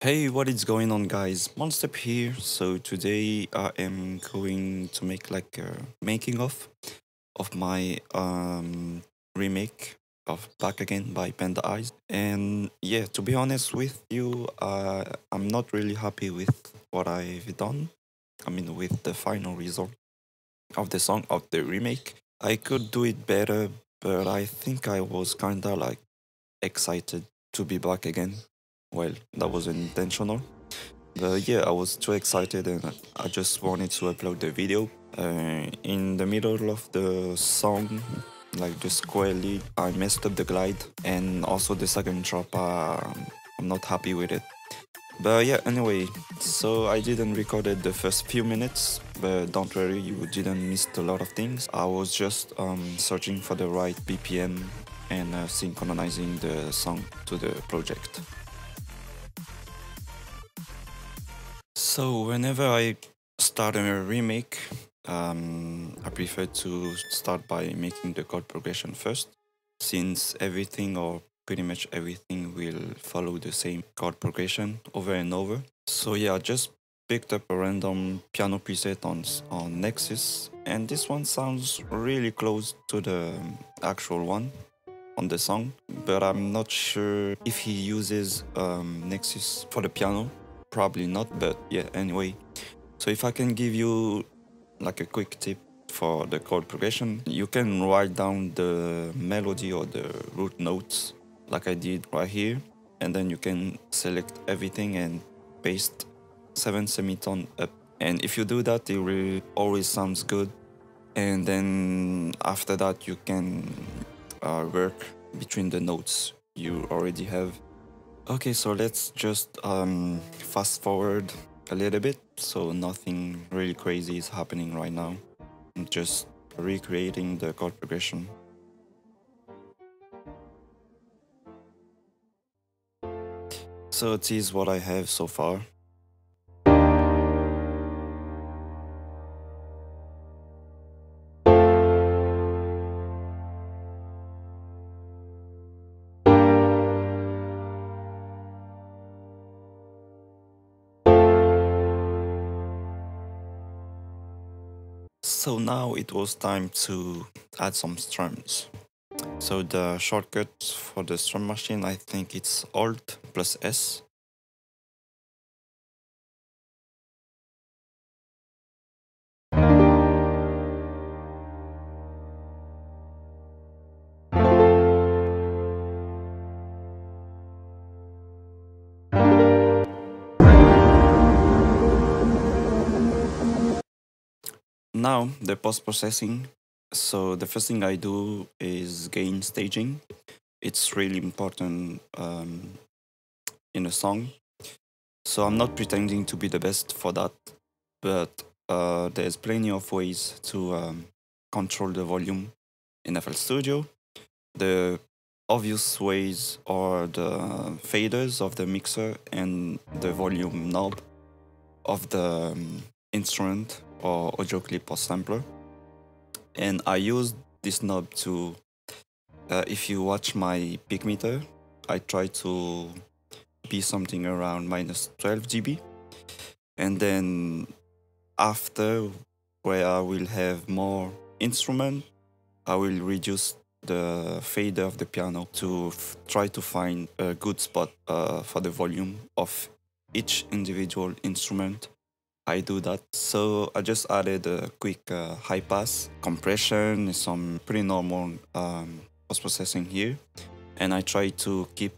Hey, what is going on, guys? Monstep here. So today I am going to make like a making of of my um remake of Back Again by Panda Eyes. And yeah, to be honest with you, uh, I'm not really happy with what I've done. I mean, with the final result of the song of the remake. I could do it better, but I think I was kinda like excited to be back again well, that wasn't intentional. But yeah, I was too excited and I just wanted to upload the video. Uh, in the middle of the song, like just squarely, I messed up the glide and also the second drop. Uh, I'm not happy with it. But yeah, anyway, so I didn't record it the first few minutes, but don't worry, you didn't miss a lot of things. I was just um, searching for the right BPM and uh, synchronizing the song to the project. So whenever I start a remake, um, I prefer to start by making the chord progression first, since everything or pretty much everything will follow the same chord progression over and over. So yeah, I just picked up a random piano preset on, on Nexus, and this one sounds really close to the actual one on the song, but I'm not sure if he uses um, Nexus for the piano probably not, but yeah, anyway. So if I can give you like a quick tip for the chord progression, you can write down the melody or the root notes like I did right here, and then you can select everything and paste seven semitone up. And if you do that, it will always sounds good. And then after that, you can uh, work between the notes you already have Okay, so let's just um, fast forward a little bit. So nothing really crazy is happening right now. I'm just recreating the chord progression. So this is what I have so far. So now it was time to add some strums. So the shortcut for the strum machine, I think it's Alt plus S. Now the post-processing. So the first thing I do is gain staging. It's really important um, in a song. So I'm not pretending to be the best for that, but uh, there's plenty of ways to um, control the volume in FL Studio. The obvious ways are the faders of the mixer and the volume knob of the um, instrument or audio clip or sampler. And I use this knob to, uh, if you watch my peak meter, I try to be something around minus 12 dB. And then after, where I will have more instrument, I will reduce the fader of the piano to try to find a good spot uh, for the volume of each individual instrument I do that. So I just added a quick uh, high pass, compression, some pretty normal um, post processing here. And I try to keep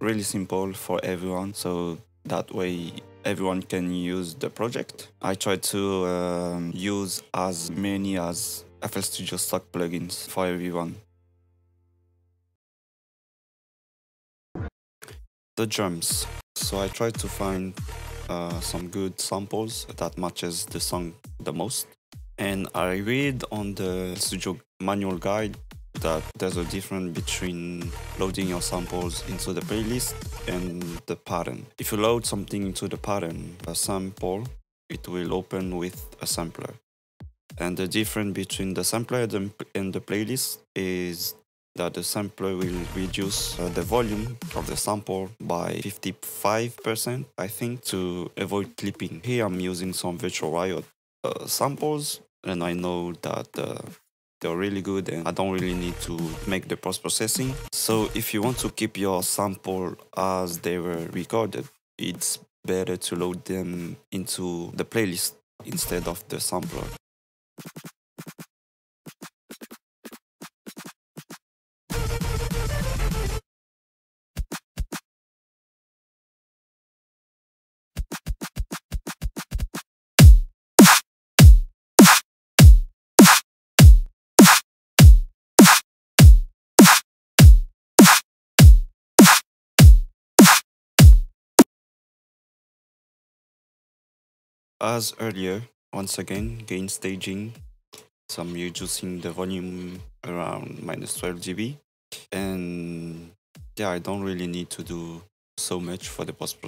really simple for everyone. So that way everyone can use the project. I try to um, use as many as FL Studio stock plugins for everyone. The drums. So I try to find uh, some good samples that matches the song the most. And I read on the studio manual guide that there's a difference between loading your samples into the playlist and the pattern. If you load something into the pattern, a sample, it will open with a sampler. And the difference between the sampler and the playlist is that the sampler will reduce uh, the volume of the sample by 55%, I think, to avoid clipping. Here I'm using some Virtual Riot uh, samples, and I know that uh, they're really good and I don't really need to make the post processing. So if you want to keep your sample as they were recorded, it's better to load them into the playlist instead of the sampler. As earlier, once again, gain staging. So I'm reducing the volume around minus 12 dB. And yeah, I don't really need to do so much for the post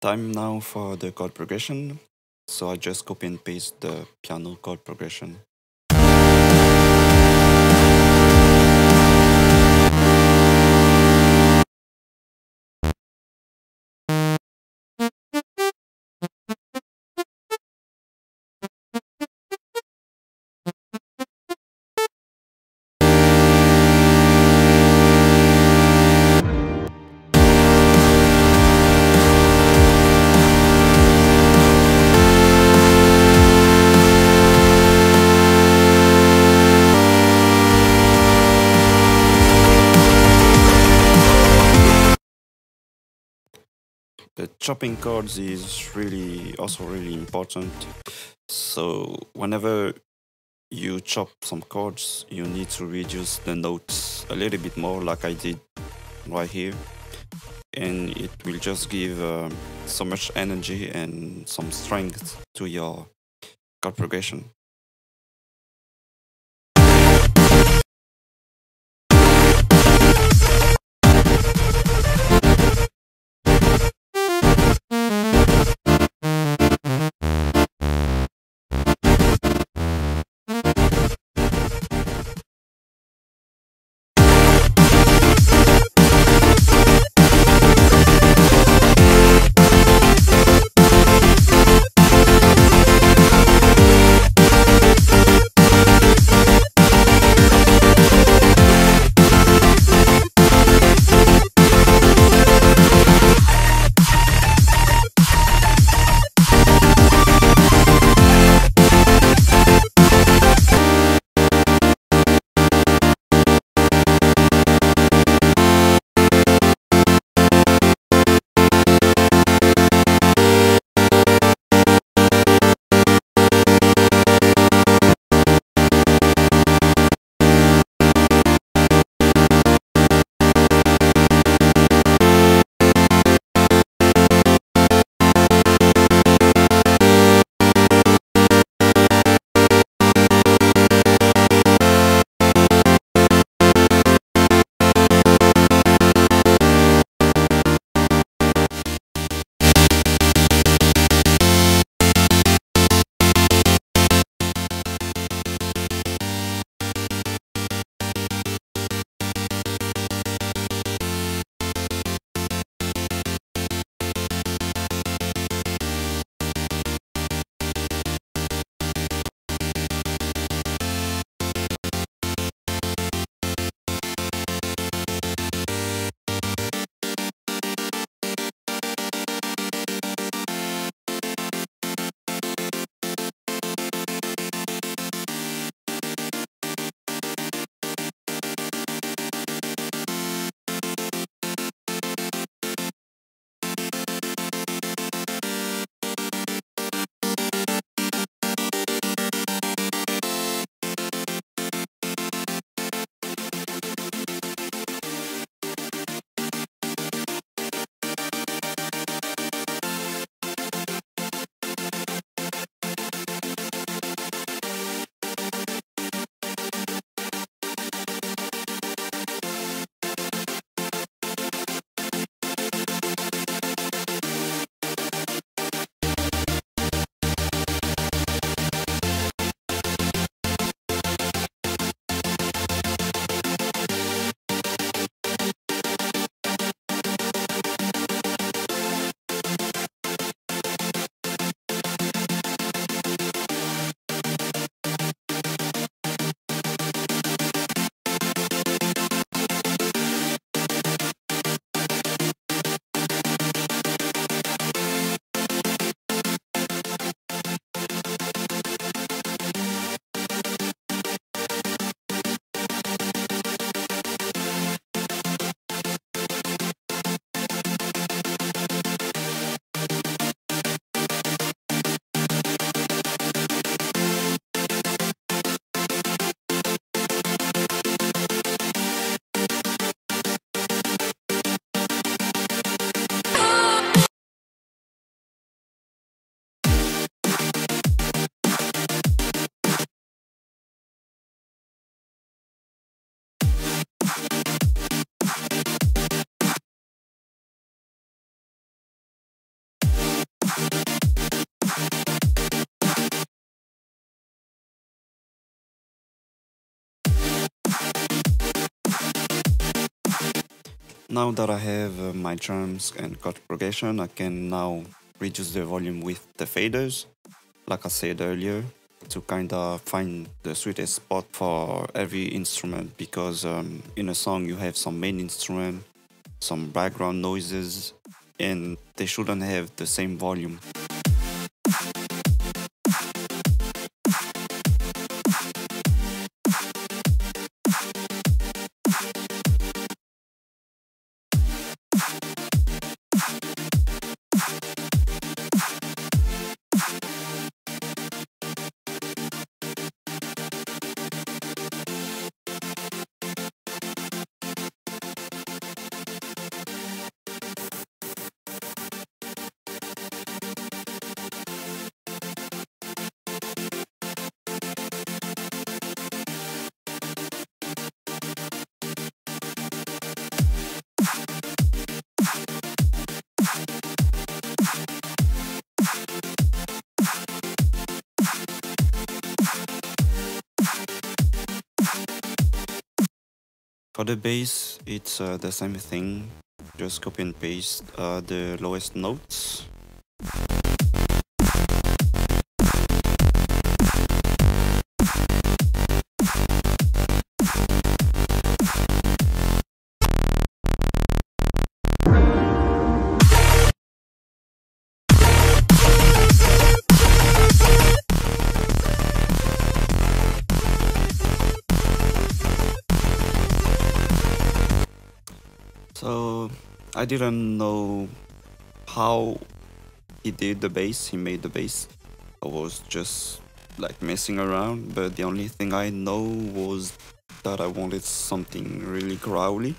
Time now for the chord progression. So I just copy and paste the piano chord progression. Chopping chords is really also really important. So whenever you chop some chords, you need to reduce the notes a little bit more, like I did right here, and it will just give uh, so much energy and some strength to your chord progression. Now that I have uh, my drums and chord progression, I can now reduce the volume with the faders, like I said earlier, to kind of find the sweetest spot for every instrument because um, in a song you have some main instrument, some background noises, and they shouldn't have the same volume. For the bass, it's uh, the same thing, just copy and paste uh, the lowest notes. I didn't know how he did the bass, he made the bass. I was just like messing around, but the only thing I know was that I wanted something really growly.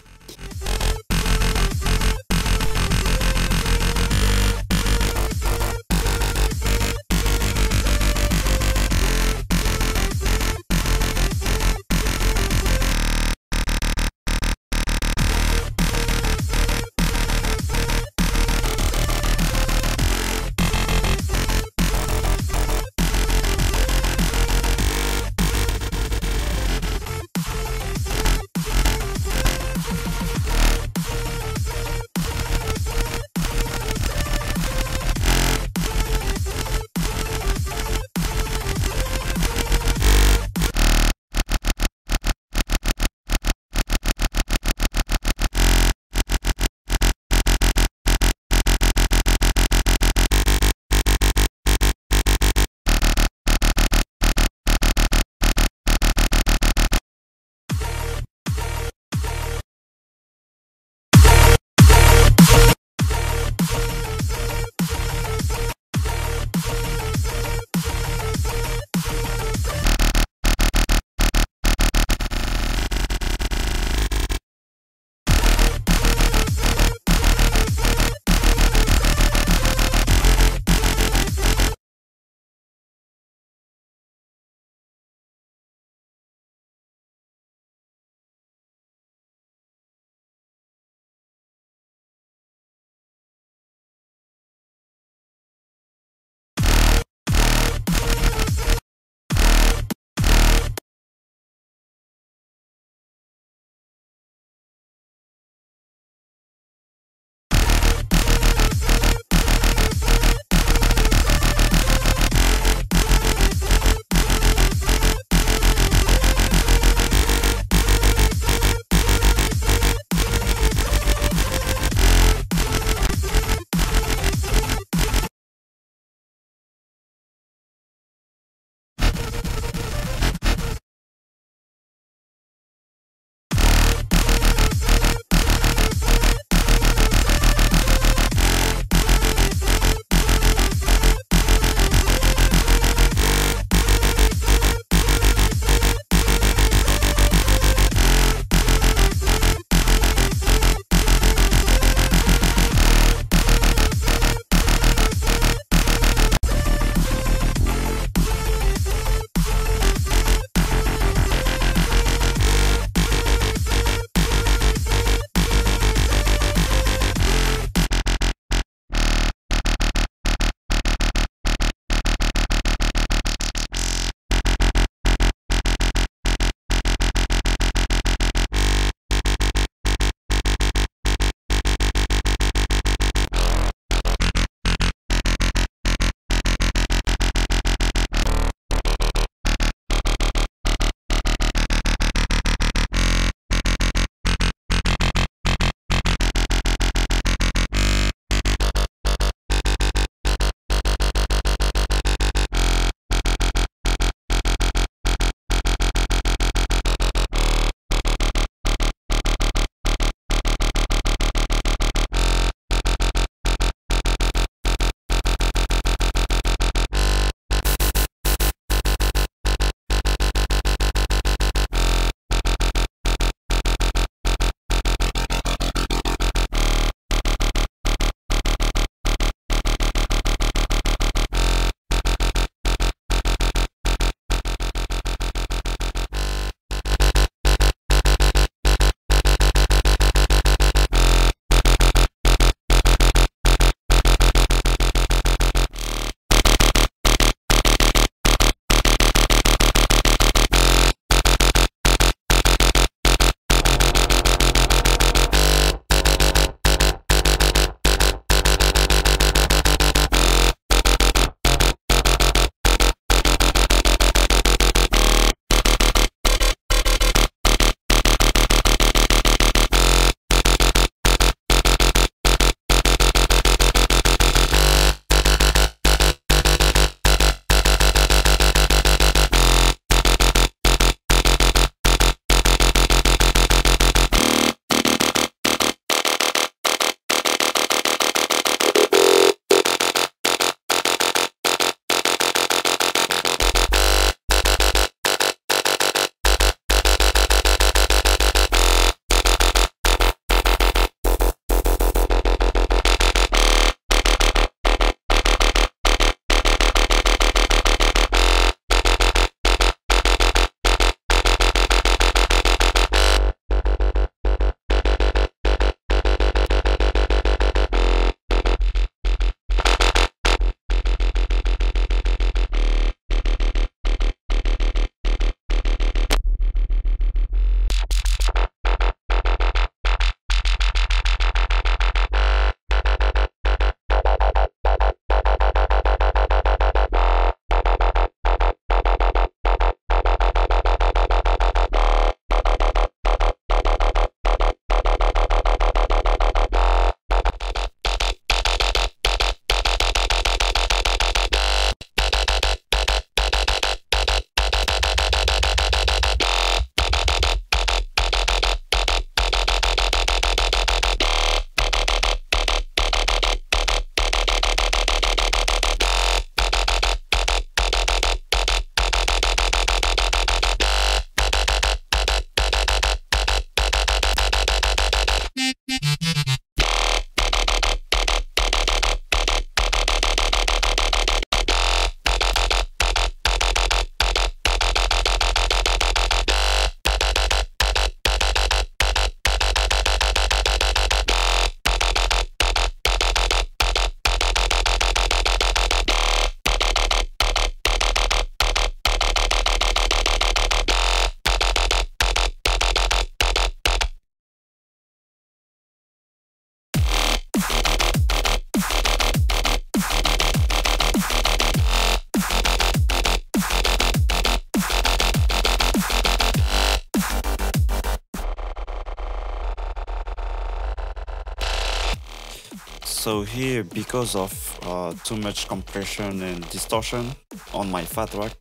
So here, because of uh, too much compression and distortion on my fat rack,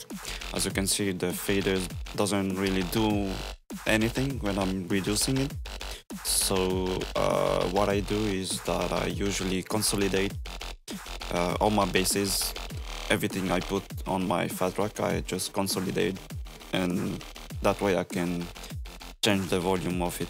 as you can see, the fader doesn't really do anything when I'm reducing it. So uh, what I do is that I usually consolidate uh, all my basses, everything I put on my fat rack, I just consolidate, and that way I can change the volume of it.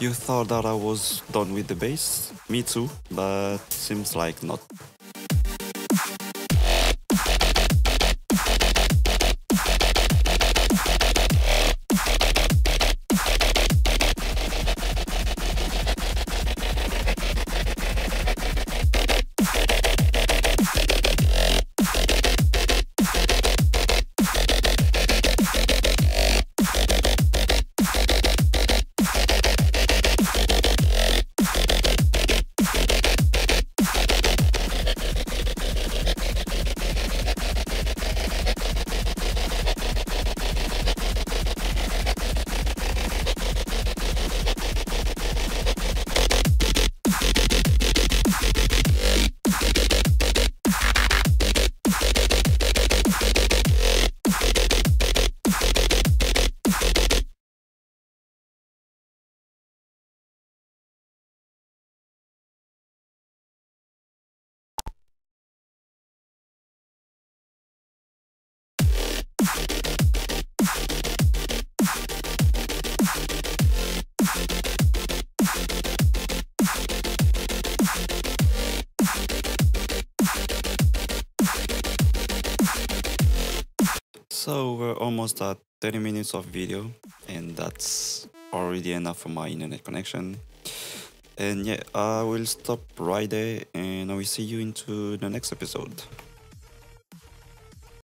You thought that I was done with the bass? Me too, but seems like not. We're almost at 30 minutes of video, and that's already enough for my internet connection. And yeah, I will stop right there, and I will see you into the next episode.